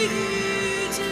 雨季